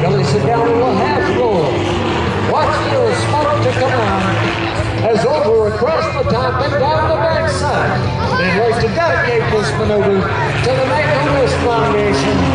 Billy sit down on the half roll. Watch the spot to come on. As over across the top and down the backside. They'd like to dedicate this maneuver to the Make-a-Wish Foundation.